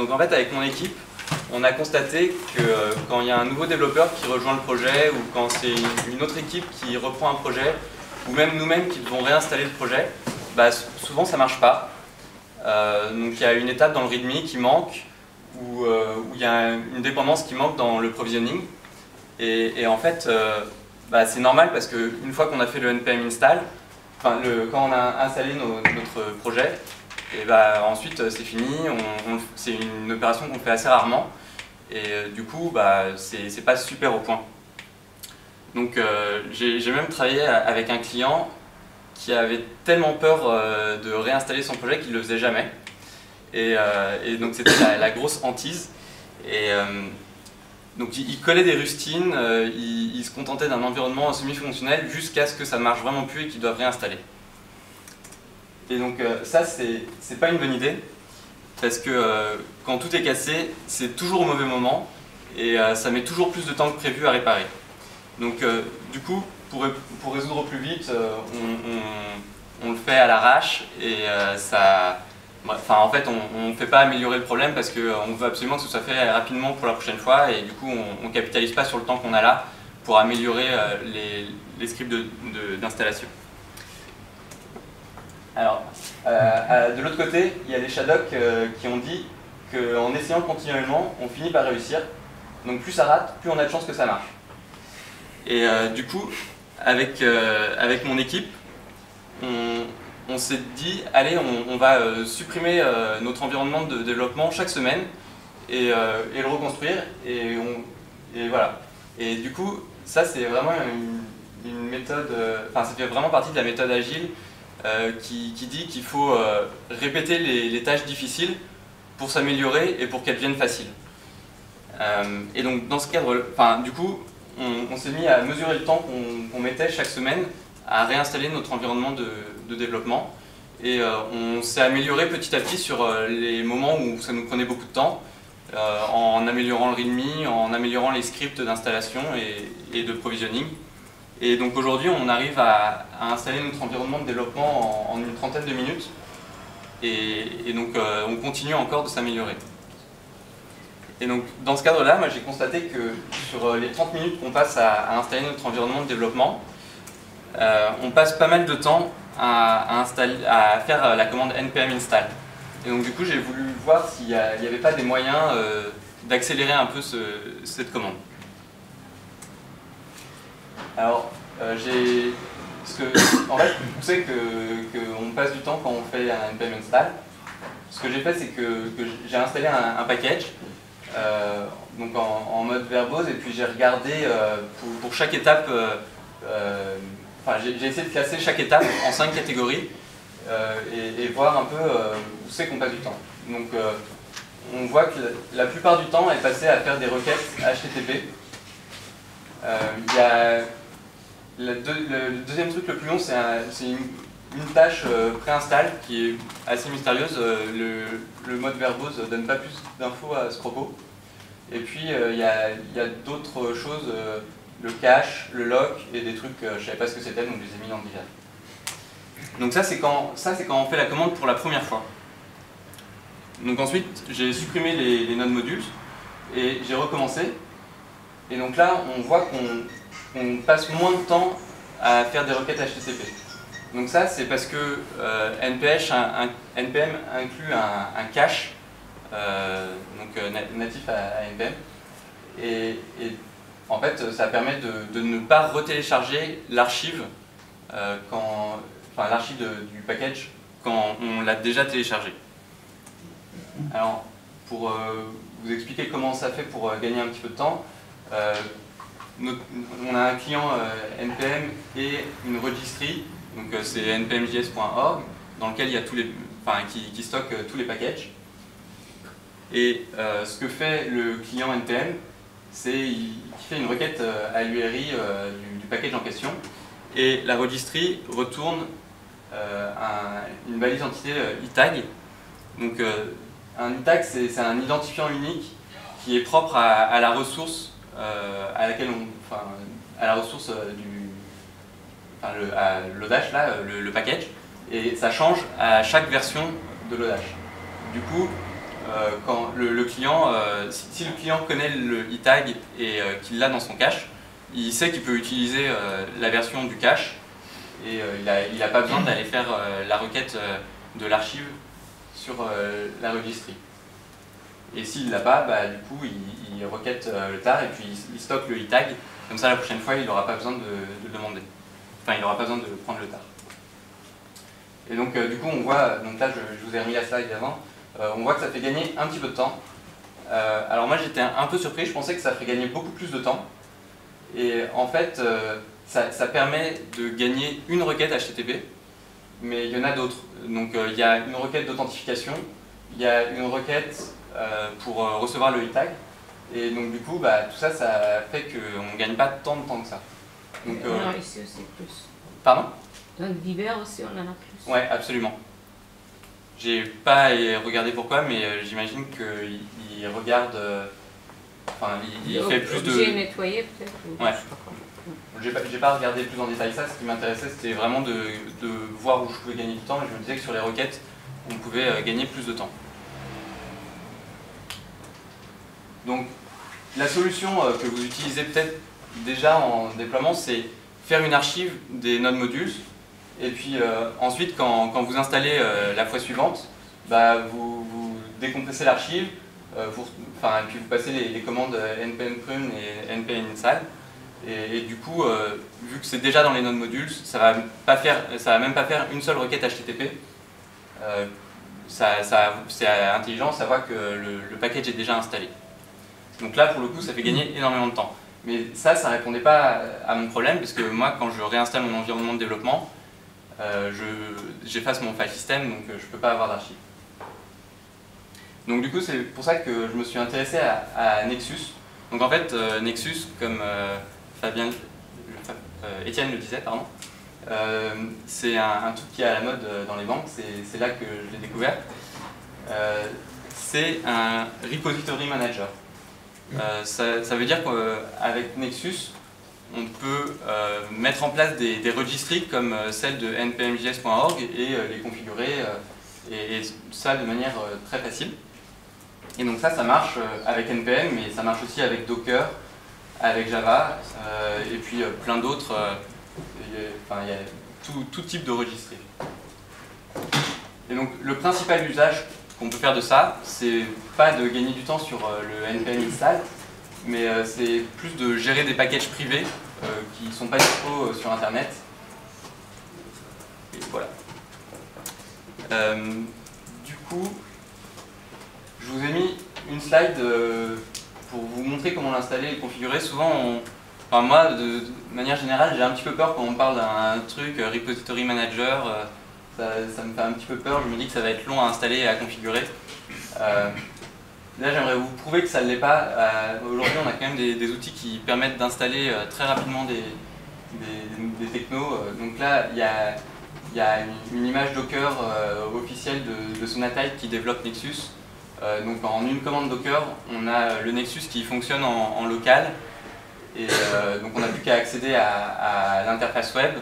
donc en fait, avec mon équipe, on a constaté que euh, quand il y a un nouveau développeur qui rejoint le projet, ou quand c'est une autre équipe qui reprend un projet, ou même nous-mêmes qui devons réinstaller le projet, bah, souvent ça ne marche pas. Euh, donc il y a une étape dans le README qui manque, ou euh, où il y a une dépendance qui manque dans le provisioning. Et, en fait, bah, c'est normal parce qu'une fois qu'on a fait le npm install, quand on a installé notre projet, et bah, ensuite c'est fini, c'est une opération qu'on fait assez rarement. Et euh, du coup, bah, c'est pas super au point. Donc euh, j'ai même travaillé avec un client qui avait tellement peur euh, de réinstaller son projet qu'il le faisait jamais. Et, donc c'était la, grosse hantise. Et donc il, collait des rustines, il, se contentait d'un environnement semi-fonctionnel jusqu'à ce que ça marche vraiment plus et qu'il doive réinstaller. Et donc ça, c'est pas une bonne idée parce que euh, quand tout est cassé, c'est toujours au mauvais moment et euh, ça met toujours plus de temps que prévu à réparer. Donc euh, du coup, pour, pour, résoudre au plus vite, on, le fait à l'arrache et ça... Enfin, en fait, on ne fait pas améliorer le problème parce qu'on veut absolument que ce soit fait rapidement pour la prochaine fois et du coup, on ne capitalise pas sur le temps qu'on a là pour améliorer les, scripts d'installation. Alors, euh, de l'autre côté, il y a les Shadok euh, qui ont dit qu'en essayant continuellement, on finit par réussir. Donc plus ça rate, plus on a de chances que ça marche. Et euh, du coup, avec, avec mon équipe, on, s'est dit, allez, on, va supprimer notre environnement de développement chaque semaine et, le reconstruire. Et, et, voilà. Et du coup, ça c'est vraiment une, une méthode, enfin ça fait vraiment partie de la méthode agile euh, qui, dit qu'il faut euh, répéter les, tâches difficiles pour s'améliorer et pour qu'elles deviennent faciles. Euh, et donc dans ce cadre, enfin du coup, on, s'est mis à mesurer le temps qu'on mettait chaque semaine à réinstaller notre environnement de, développement. Et on s'est amélioré petit à petit sur les moments où ça nous prenait beaucoup de temps, en améliorant le README, en améliorant les scripts d'installation et, de provisioning. Et donc aujourd'hui, on arrive à, installer notre environnement de développement en, une trentaine de minutes. Et, donc euh, on continue encore de s'améliorer. Et donc dans ce cadre-là, j'ai constaté que sur euh, les 30 minutes qu'on passe à, installer notre environnement de développement, euh, on passe pas mal de temps à, faire la commande npm install. Et donc du coup j'ai voulu voir s'il n'y avait pas des moyens d'accélérer un peu cette commande. Alors, euh, j'ai. que, en fait, vous savez qu'on passe du temps quand on fait un npm install. Ce que j'ai fait, c'est que, j'ai installé un, package euh, donc en, mode verbose et puis j'ai regardé euh, pour, chaque étape. enfin, j'ai essayé de classer chaque étape en cinq catégories et, voir un peu où c'est qu'on passe du temps. Donc, on voit que la, plupart du temps est passé à faire des requêtes HTTP. Il y a le, deuxième truc le plus long, c'est une, tâche euh, préinstall qui est assez mystérieuse. Euh, le, mode verbose ne donne pas plus d'infos à ce propos. Et puis euh, il y a, d'autres choses, le cache, le lock et des trucs, je ne savais pas ce que c'était, donc je les ai mis dans le divan. Donc ça c'est quand, quand on fait la commande pour la première fois. Donc ensuite j'ai supprimé les nodes modules et j'ai recommencé. Et donc là on voit qu'on on passe moins de temps à faire des requêtes HTTP. Donc ça, c'est parce que euh, NPM inclut un, cache, euh, donc euh, natif à, NPM, et, en fait, ça permet de, ne pas retélécharger l'archive enfin l'archive du package quand on l'a déjà téléchargé. Alors, pour vous expliquer comment ça fait pour gagner un petit peu de temps, on a un client NPM euh, et une registry, donc euh, c'est npmjs.org, dans lequel il y a tous les, enfin, qui, stocke euh, tous les packages. Et ce que fait le client NPM, c'est qu'il fait une requête à l'URI du, package en question, et la registry retourne une balise entité e-tag. Donc un e-tag, c'est un identifiant unique qui est propre à la ressource à laquelle on, enfin, à la ressource euh, du, enfin, le, à l'Odash, là, euh, le, package, et ça change à chaque version de l'Odash. Du coup, quand le, client, si, le client connaît le e-tag et qu'il l'a dans son cache, il sait qu'il peut utiliser la version du cache et il n'a pas besoin d'aller faire la requête de l'archive sur la registry. Et s'il ne l'a pas, bah, du coup, il, requête le tar et puis il, stocke le e-tag. Comme ça, la prochaine fois, il n'aura pas besoin de, de demander. Enfin, il n'aura pas besoin de prendre le tar. Et donc, euh, du coup, on voit, donc là, je, vous ai remis la slide avant, euh, on voit que ça fait gagner un petit peu de temps. Euh, alors moi, j'étais un, peu surpris, je pensais que ça ferait gagner beaucoup plus de temps. Et en fait, ça, permet de gagner une requête HTTP, mais il y en a d'autres. Donc, il y a une requête d'authentification, il y a une requête pour recevoir le e-tag, et donc, du coup, bah, tout ça, ça fait qu'on ne gagne pas tant de temps que ça. Donc, ici aussi plus. Pardon? Donc divers aussi, on en a plus. Ouais, absolument. J'ai pas regardé pourquoi, mais euh, j'imagine qu'il regarde. Euh, enfin, il, fait plus de. J'ai nettoyé peut-être Ouais. J'ai pas, pas regardé plus en détail ça. Ce qui m'intéressait, c'était vraiment de, de, voir où je pouvais gagner du temps. Et je me disais que sur les requêtes, on pouvait euh, gagner plus de temps. Donc, la solution que vous utilisez peut-être déjà en déploiement, c'est faire une archive des node modules et puis euh, ensuite, quand, vous installez euh, la fois suivante, bah, vous, décompressez l'archive, euh, et puis vous passez les, commandes npm prune et npm install. Et, du coup, vu que c'est déjà dans les nodes modules, ça va pas faire, ça va même pas faire une seule requête HTTP. c'est intelligent, ça voit que le, package est déjà installé. Donc là, pour le coup, ça fait gagner énormément de temps. Mais ça, ça répondait pas à mon problème, parce que moi, quand je réinstalle mon environnement de développement, euh, j'efface mon file system, donc euh, je ne peux pas avoir d'archives. Donc du coup, c'est pour ça que je me suis intéressé à, Nexus. Donc en fait, euh, Nexus, comme Fabien, Étienne le disait, pardon, c'est un, truc qui est à la mode dans les banques, c'est là que je l'ai découvert. c'est un repository manager. Ça, ça, veut dire qu'avec Nexus, on peut euh, mettre en place des, des registries comme euh, celle de npmjs.org et euh, les configurer, et, ça de manière très facile. Et donc ça, ça marche avec npm, mais ça marche aussi avec Docker, avec Java, et puis plein d'autres, enfin il y a tout, tout, type de registries. Et donc le principal usage qu'on peut faire de ça, c'est pas de gagner du temps sur le npm install, mais euh, c'est plus de gérer des packages privés euh, qui ne sont pas dispo euh, sur Internet. Et voilà. du coup, je vous ai mis une slide pour vous montrer comment l'installer et le configurer. Souvent, enfin, moi, de, manière générale, j'ai un petit peu peur quand on parle d'un truc repository manager. Ça, me fait un petit peu peur. Je me dis que ça va être long à installer et à configurer. Là, j'aimerais vous prouver que ça ne l'est pas. Euh, aujourd'hui, on a quand même des, outils qui permettent d'installer euh, très rapidement des, technos. Euh, donc là, il y a, une, image Docker officielle de, de, Sonatype qui développe Nexus. donc en une commande Docker, on a le Nexus qui fonctionne en, local. Et donc on n'a plus qu'à accéder à, l'interface web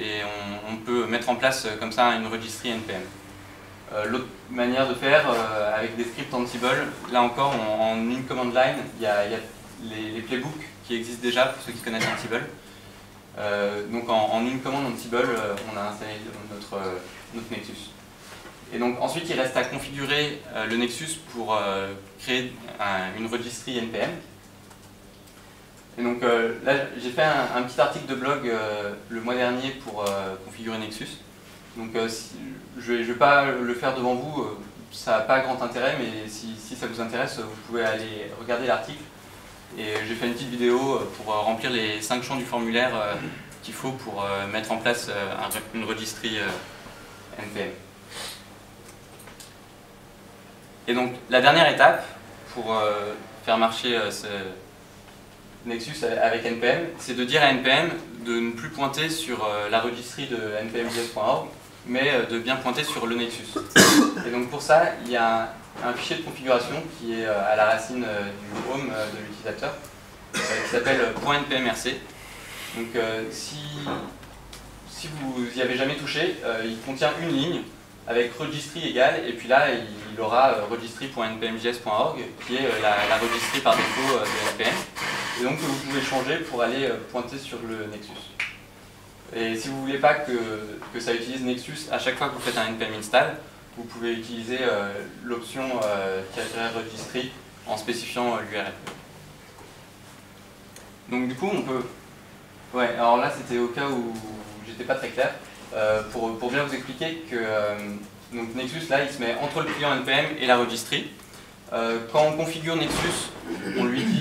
et on, peut mettre en place comme ça une registry NPM. Euh, l'autre manière de faire, euh, avec des scripts Ansible, là encore, en une command line, il y a, les, playbooks qui existent déjà pour ceux qui connaissent Ansible. Euh, donc en, une commande Ansible, on a installé notre, notre Nexus. Et donc ensuite, il reste à configurer le Nexus pour créer une registry NPM. Et donc là, j'ai fait un, petit article de blog le mois dernier pour configurer Nexus. Donc euh, je ne vais, pas le faire devant vous, euh, ça n'a pas grand intérêt, mais si, ça vous intéresse, vous pouvez aller regarder l'article. Et j'ai fait une petite vidéo euh, pour remplir les 5 champs du formulaire qu'il faut pour mettre en place une registry NPM. Et donc la dernière étape pour faire marcher ce Nexus avec NPM, c'est de dire à NPM de ne plus pointer sur la registry de npmjs.org, mais euh, de bien pointer sur le Nexus. Et donc pour ça, il y a un, fichier de configuration qui est euh, à la racine euh, du home de l'utilisateur, qui s'appelle .npmrc. Donc si, si vous n'y avez jamais touché, il contient une ligne avec registry égal, et puis là, il aura registry.npmjs.org, qui est la, registry par défaut de NPM, et donc que vous pouvez changer pour aller pointer sur le Nexus. Et si vous ne voulez pas que, que, ça utilise Nexus à chaque fois que vous faites un npm install, vous pouvez utiliser l'option registry en spécifiant l'URL. Donc du coup, on peut... Ouais, alors là, c'était au cas où j'étais pas très clair. Euh, pour, pour, bien vous expliquer que euh, donc Nexus, là, il se met entre le client NPM et la registry. Euh, quand on configure Nexus, on lui dit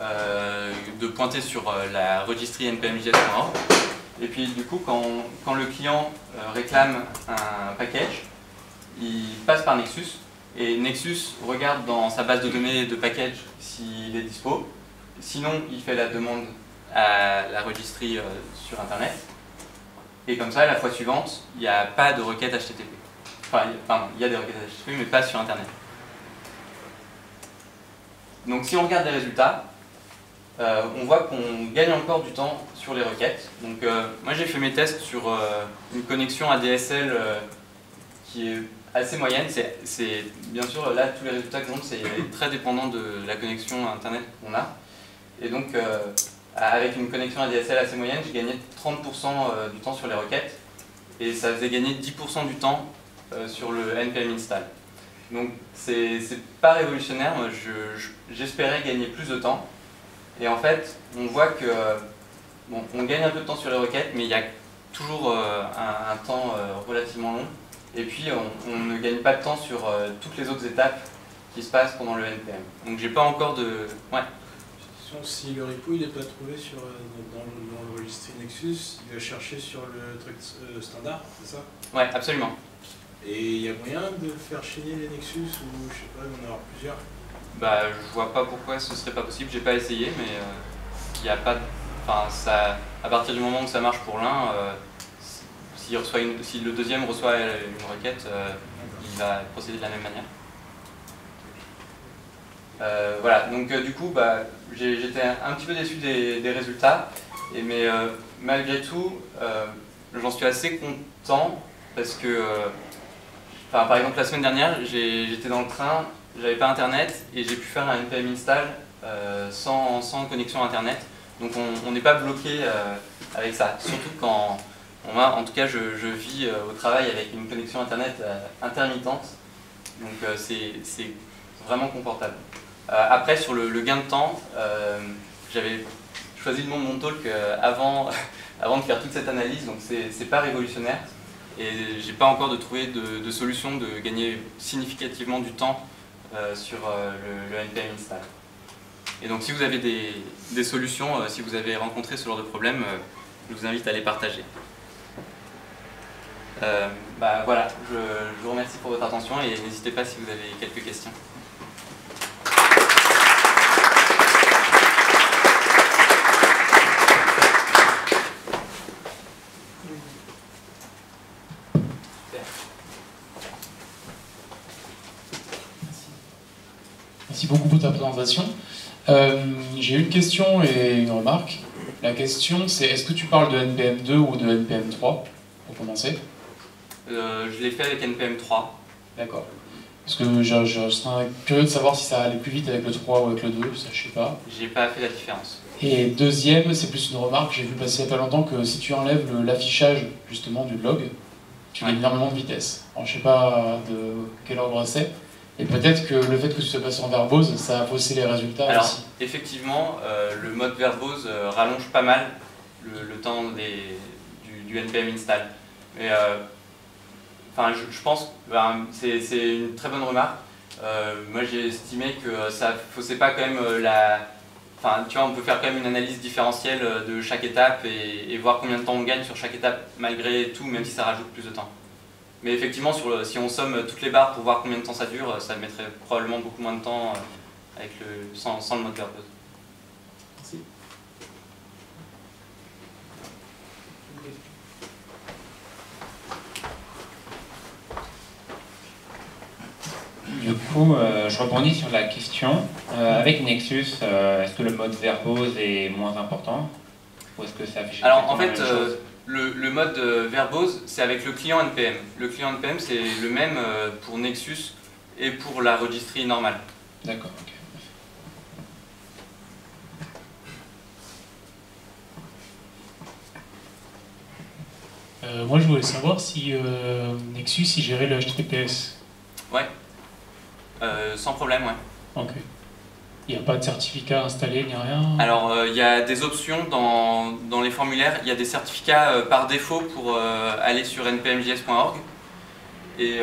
de pointer sur la registry npm.js.org. Et puis du coup, quand, quand le client réclame un package, il passe par Nexus. Et Nexus regarde dans sa base de données de package s'il est dispo. Sinon, il fait la demande à la registry euh, sur Internet. Et comme ça, la fois suivante, il n'y a pas de requête HTTP. Enfin, pardon, il y a des requêtes HTTP, mais pas sur Internet. Donc si on regarde les résultats, euh, on voit qu'on gagne encore du temps sur les requêtes. Donc euh, moi j'ai fait mes tests sur une connexion ADSL qui est assez moyenne. C'est bien sûr là tous les résultats que c'est très dépendant de la connexion internet qu'on a. Et donc, euh, avec une connexion ADSL assez moyenne, j'ai gagné 30% euh, du temps sur les requêtes et ça faisait gagner 10% du temps euh, sur le npm install. Donc c'est pas révolutionnaire, j'espérais gagner plus de temps. Et en fait, on voit que bon, on gagne un peu de temps sur les requêtes, mais il y a toujours un, temps relativement long. Et puis on, ne gagne pas de temps sur toutes les autres étapes qui se passent pendant le npm. Donc j'ai pas encore de... Ouais si le repo n'est pas trouvé sur, euh, dans, le, registre Nexus, il va chercher sur le truc euh, standard, c'est ça? Ouais, absolument. Et il y a moyen de faire chaîner les Nexus ou je sais pas, d'en avoir plusieurs? Bah, je vois pas pourquoi ce serait pas possible. J'ai pas essayé, mais euh, il n'y a pas. Enfin, ça. À partir du moment où ça marche pour l'un, si, si le deuxième reçoit une requête, il va procéder de la même manière. Euh, voilà, donc euh, du coup, bah, j'étais un, petit peu déçu des, résultats, mais euh, malgré tout, j'en suis assez content parce que, par exemple, la semaine dernière, j'étais dans le train, j'avais pas internet et j'ai pu faire un npm install sans, sans, connexion internet. Donc on n'est pas bloqué avec ça, surtout quand, en tout cas, je, je vis au travail avec une connexion internet intermittente, donc c'est vraiment confortable. Euh, après, sur le, gain de temps, euh, j'avais choisi le nom de mon talk euh, avant, avant de faire toute cette analyse, donc c'est pas révolutionnaire. Et j'ai pas encore de trouvé de, solution de gagner significativement du temps sur le, NPM install. Et donc si vous avez des, solutions, si vous avez rencontré ce genre de problème, je vous invite à les partager. bah, voilà, je vous remercie pour votre attention et n'hésitez pas si vous avez quelques questions. Beaucoup pour ta présentation. Euh, j'ai une question et une remarque. La question, c'est est-ce que tu parles de NPM 2 ou de NPM 3 pour commencer? Euh, Je l'ai fait avec NPM 3. D'accord. Parce que je, serais curieux de savoir si ça allait plus vite avec le 3 ou avec le 2, ça je sais pas. J'ai pas fait la différence. Et deuxième, c'est plus une remarque, j'ai vu passer il n'y a pas longtemps que si tu enlèves l'affichage justement du blog, tu gagnes énormément de vitesse. Alors je sais pas de quel ordre c'est, et peut-être que le fait que tu sois passé en verbose, ça a faussé les résultats Alors, effectivement, euh, le mode verbose euh, rallonge pas mal le, temps des, du, NPM install. Mais euh, enfin, je, pense, ben, c'est une très bonne remarque. moi, j'ai estimé que ça faussait pas quand même la. Enfin, tu vois, on peut faire quand même une analyse différentielle de chaque étape et, et voir combien de temps on gagne sur chaque étape malgré tout, même si ça rajoute plus de temps. Mais effectivement, sur si on somme toutes les barres pour voir combien de temps ça dure, ça mettrait probablement beaucoup moins de temps euh, avec le, sans, le mode verbose. Merci. Du coup, euh, je rebondis sur la question. Euh, avec Nexus, est-ce que le mode verbose est moins important? Ou est-ce que ça Alors en fait, le, mode verbose, c'est avec le client NPM. Le client NPM, c'est le même pour Nexus et pour la registrie normale. D'accord, ok. Euh, moi, je voulais savoir si euh, Nexus il gérait le HTTPS. Ouais, euh, sans problème, ouais. Ok. Il n'y a pas de certificat installé ni rien Alors, il y a des options dans, dans, les formulaires. Il y a des certificats par défaut pour aller sur npmjs.org. Et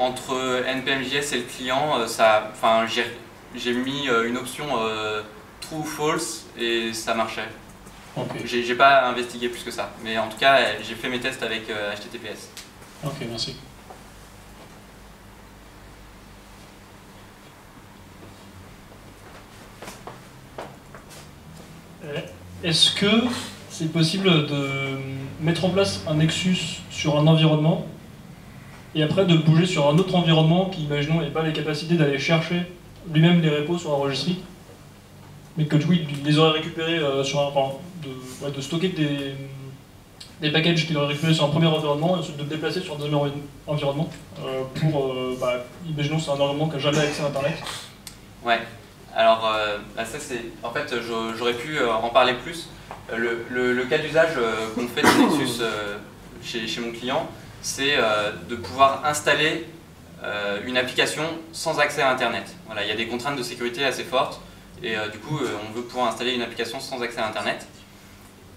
entre npmjs et le client, ça, j'ai mis une option true ou false et ça marchait. J'ai pas investigué plus que ça, mais en tout cas, j'ai fait mes tests avec HTTPS. Euh, ok, merci. Euh, est-ce que c'est possible de mettre en place un Nexus sur un environnement et après de bouger sur un autre environnement qui, imaginons, n'ait pas les capacités d'aller chercher lui-même les repos sur un registre, mais que du coup il les aurait récupérés euh, sur un, de, stocker des, des packages qu'il aurait récupérés sur un premier environnement et ensuite de déplacer sur un deuxième environnement euh, pour, euh, bah, imaginons c'est un environnement qui n'a jamais accès à Internet. Ouais, alors euh, bah, ça c'est, en fait j'aurais pu en parler plus. Le, cas d'usage qu'on fait de Nexus chez, mon client, c'est de pouvoir installer une application sans accès à Internet. Voilà, il y a des contraintes de sécurité assez fortes et du coup on veut pouvoir installer une application sans accès à Internet.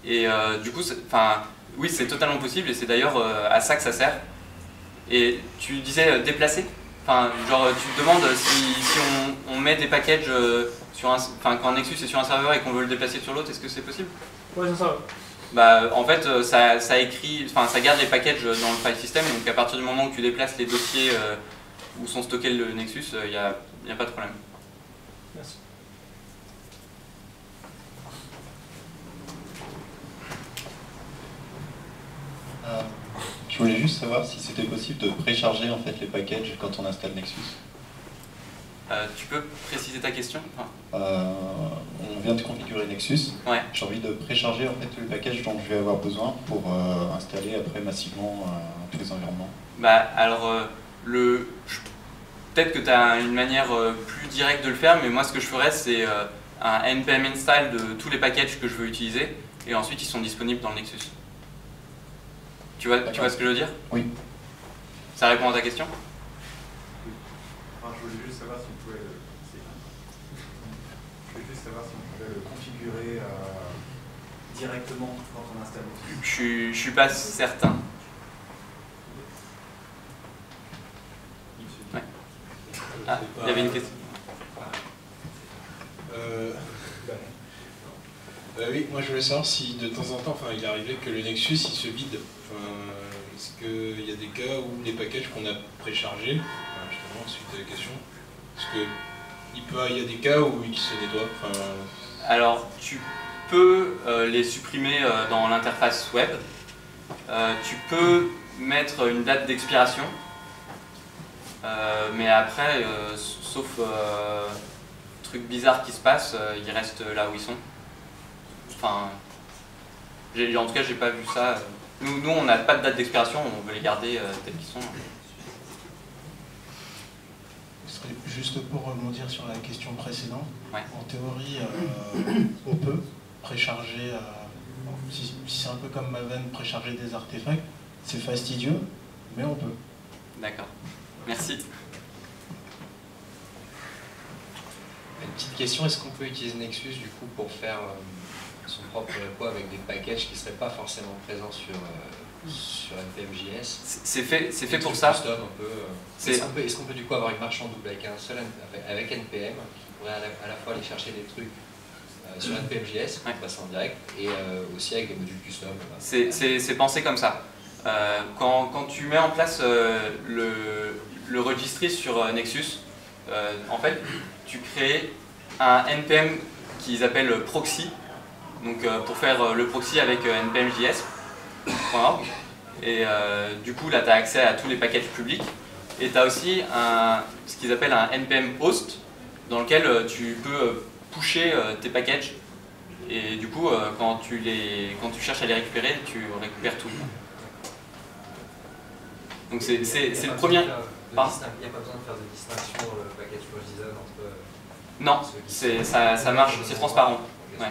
Et euh, du coup, enfin, oui, c'est totalement possible et c'est d'ailleurs euh, à ça que ça sert. Et tu disais euh, déplacer? Enfin, genre, tu te demandes si, si on, on, met des packages sur un. Enfin, quand Nexus est sur un serveur et qu'on veut le déplacer sur l'autre, est-ce que c'est possible? Ouais, c'est ça. Bah, en fait, ça, ça, écrit, enfin, ça garde les packages dans le file system, donc à partir du moment où tu déplaces les dossiers où sont stockés le Nexus, il n'y a, a, pas de problème. Merci. Je voulais juste savoir si c'était possible de précharger en fait les packages quand on installe Nexus. Euh, tu peux préciser ta question? Euh, On vient de configurer Nexus. Ouais. J'ai envie de précharger en fait tous les packages dont je vais avoir besoin pour euh, installer après massivement tous les environnements. Bah alors le peut-être que tu as une manière plus directe de le faire, mais moi ce que je ferais c'est un npm install de tous les packages que je veux utiliser et ensuite ils sont disponibles dans le Nexus. Tu vois, tu vois ce que je veux dire Oui. Ça répond à ta question je voulais juste savoir si on pouvait le, je voulais juste savoir si on pouvait le configurer euh, directement quand on installe. Je, je suis pas certain. Ouais. Ah, il y avait une question. Euh, euh, oui, moi je voulais savoir si de temps en temps, enfin, il arrivait que le Nexus il se vide est-ce qu'il y a des cas où les packages qu'on a préchargés, justement, suite à la question, est-ce qu'il y a des cas où ils se nettoient Alors, tu peux euh, les supprimer euh, dans l'interface web. Euh, tu peux mettre une date d'expiration. mais après, sauf trucs bizarres qui se passent, ils restent là où ils sont. Enfin, en tout cas, j'ai pas vu ça. Nous, nous on n'a pas de date d'expiration, on veut les garder euh, tels qu'ils sont. Juste pour rebondir sur la question précédente, en théorie, euh, on peut précharger, euh, si, c'est un peu comme Maven, précharger des artefacts, c'est fastidieux, mais on peut. D'accord, merci. Une petite question, est-ce qu'on peut utiliser Nexus du coup pour faire son propre repo avec des packages qui ne seraient pas forcément présents sur, euh, sur NPMJS. C'est fait, c'est fait pour ça. Euh, est-ce qu'on peut, est peut, du coup avoir une marche en double avec un seul avec NPM qui pourrait à la, fois aller chercher des trucs euh, sur NPMJS, ouais. passer en direct, et aussi avec des modules custom. C'est pensé comme ça. quand, quand, tu mets en place le, le registry sur Nexus, en fait, tu crées un NPM qu'ils appellent proxy, donc euh, pour faire euh, le proxy avec euh, npmjs.org. Et du coup, là, tu as accès à tous les packages publics. Et tu as aussi un, ce qu'ils appellent un npm host, dans lequel tu peux pusher tes packages Et du coup, quand, tu les, quand tu cherches à les récupérer, tu récupères tout. Donc c'est le premier... Il n'y a pas besoin de faire de distinction package design entre... Non, ça, ça marche, c'est transparent. Ouais.